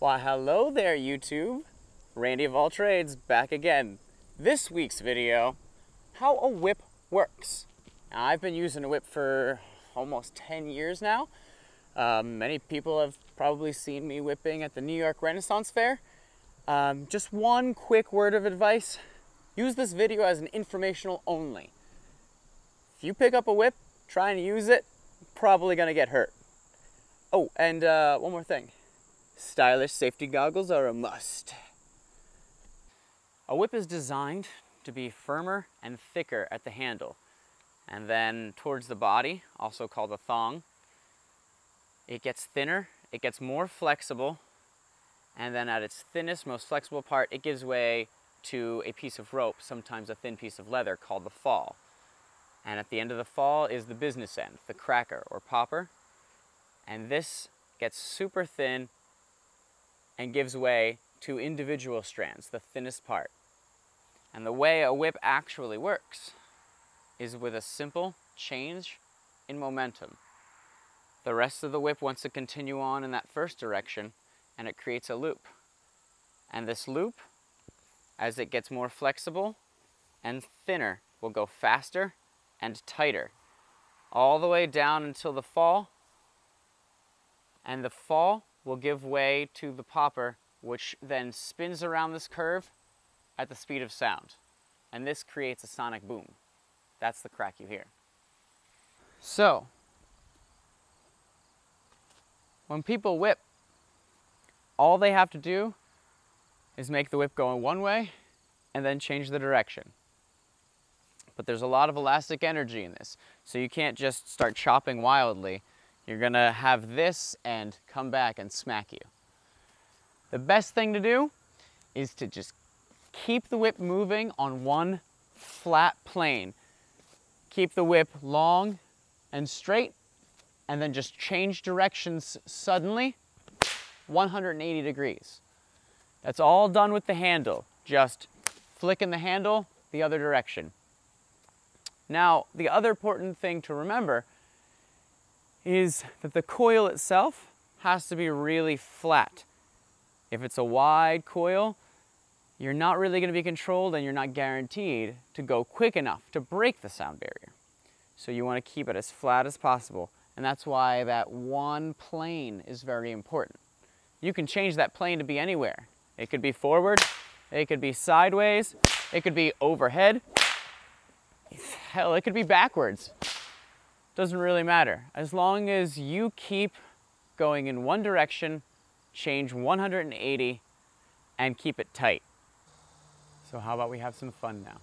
Why, hello there, YouTube. Randy of All Trades back again. This week's video, how a whip works. Now, I've been using a whip for almost 10 years now. Um, many people have probably seen me whipping at the New York Renaissance Faire. Um, just one quick word of advice. Use this video as an informational only. If you pick up a whip, try and use it, probably gonna get hurt. Oh, and uh, one more thing. Stylish safety goggles are a must. A whip is designed to be firmer and thicker at the handle, and then towards the body, also called a thong, it gets thinner, it gets more flexible, and then at its thinnest, most flexible part, it gives way to a piece of rope, sometimes a thin piece of leather, called the fall. And at the end of the fall is the business end, the cracker or popper. And this gets super thin and gives way to individual strands, the thinnest part. And the way a whip actually works is with a simple change in momentum. The rest of the whip wants to continue on in that first direction and it creates a loop. And this loop, as it gets more flexible and thinner, will go faster and tighter all the way down until the fall. And the fall will give way to the popper, which then spins around this curve at the speed of sound. And this creates a sonic boom. That's the crack you hear. So, when people whip, all they have to do is make the whip go in one way and then change the direction. But there's a lot of elastic energy in this, so you can't just start chopping wildly. You're gonna have this and come back and smack you. The best thing to do is to just keep the whip moving on one flat plane. Keep the whip long and straight and then just change directions suddenly 180 degrees. That's all done with the handle, just flicking the handle the other direction. Now, the other important thing to remember is that the coil itself has to be really flat. If it's a wide coil, you're not really going to be controlled and you're not guaranteed to go quick enough to break the sound barrier. So you want to keep it as flat as possible. And that's why that one plane is very important. You can change that plane to be anywhere. It could be forward, it could be sideways, it could be overhead, hell, it could be backwards. Doesn't really matter. As long as you keep going in one direction, change 180, and keep it tight. So how about we have some fun now?